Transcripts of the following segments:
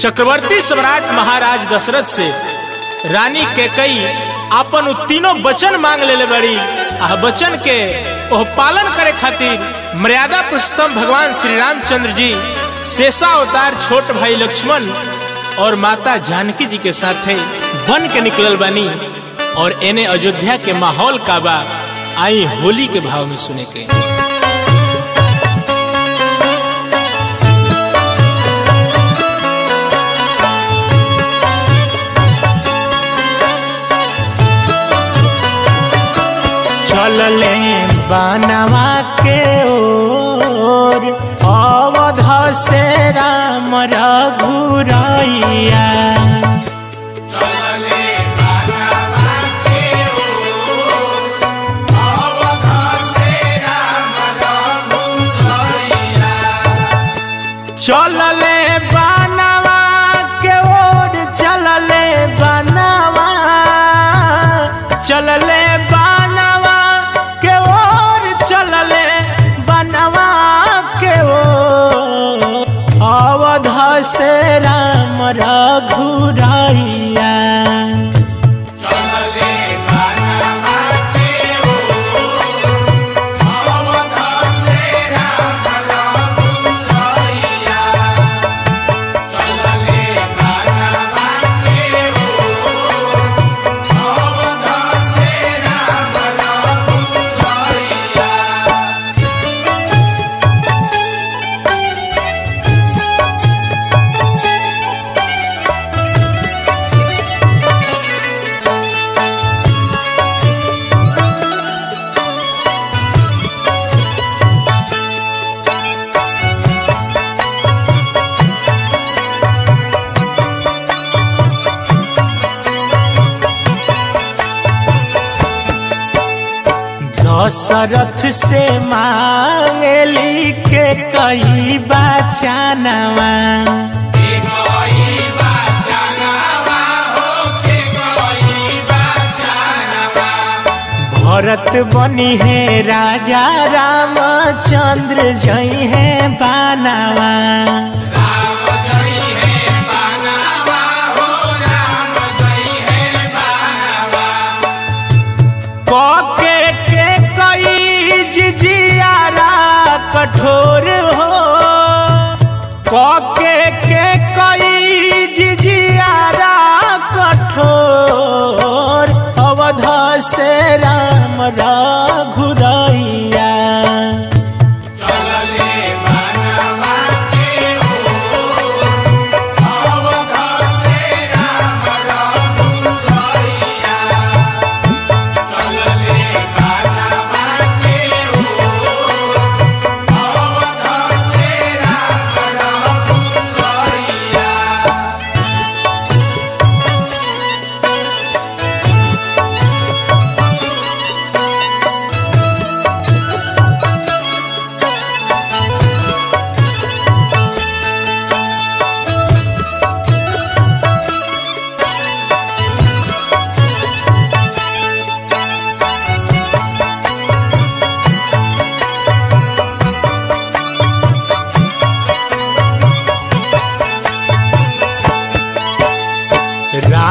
चक्रवर्ती सम्राट महाराज दशरथ से, रानी के कई आपन उ तीनों वचन मांग ले बड़ी। आ वचन के ओह पालन करे खातिर मर्यादा पुरुषोत्तम भगवान श्री रामचंद्र जी, शेषा अवतार छोट भाई लक्ष्मण और माता जानकी जी के साथे बन के निकलल बनी और एने अयोध्या के माहौल का बा, आई होली के भाव में सुने के। चलले बनवा के ओर अवध से राम रघुरैया चलले बनवा दशरथ से मांगली के कई बचानवा। भरत बनी है राजा रामचंद्र जई है बानावा। कठोर हो। कके के कई जिजियारा कठोर अवध से राम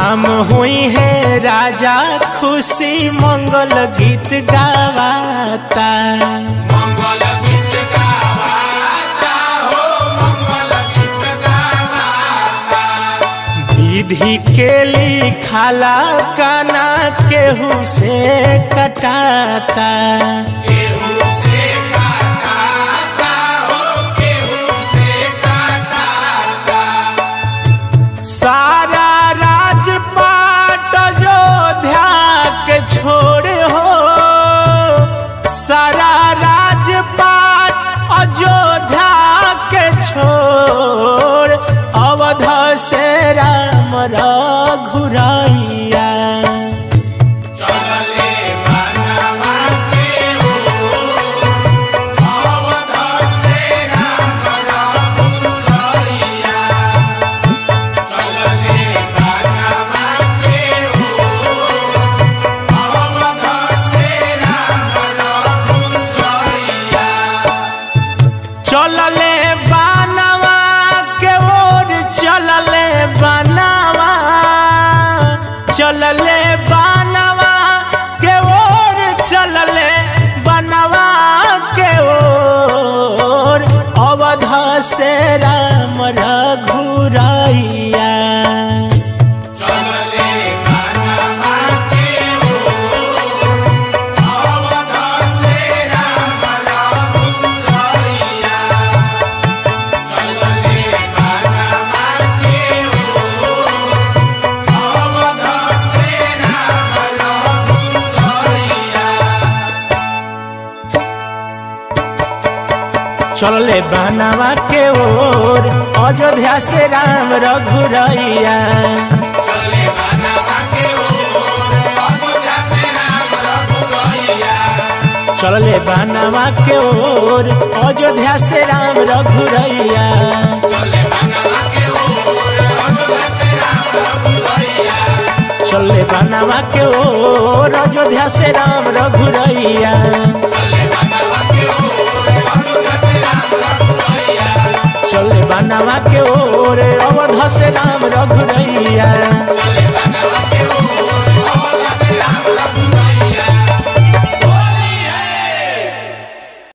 राम हुई है राजा खुशी मंगल गीत गावाता। मंगल गीत गावाता हो मंगल गीत गावाता। विधि के लिखाला काना केहू से कटाता। राजपाट अयोध्या के छोड़ अवध से राम रघुरैया चलले बनवा के ओर चलले बनवा के ओर। अवध से राम रघुरैया चलले बनवा के ओर अयोध्या से राम रघुरैया। चलले बनवा के ओर अयोध्या से राम रघुरैया। चलले बनवा के ओर अयोध्या से राम रघुरैया। चले बनवा के ओर अयोध्या से राम रघुरैया। नवा के ओर अवध से राम रघुर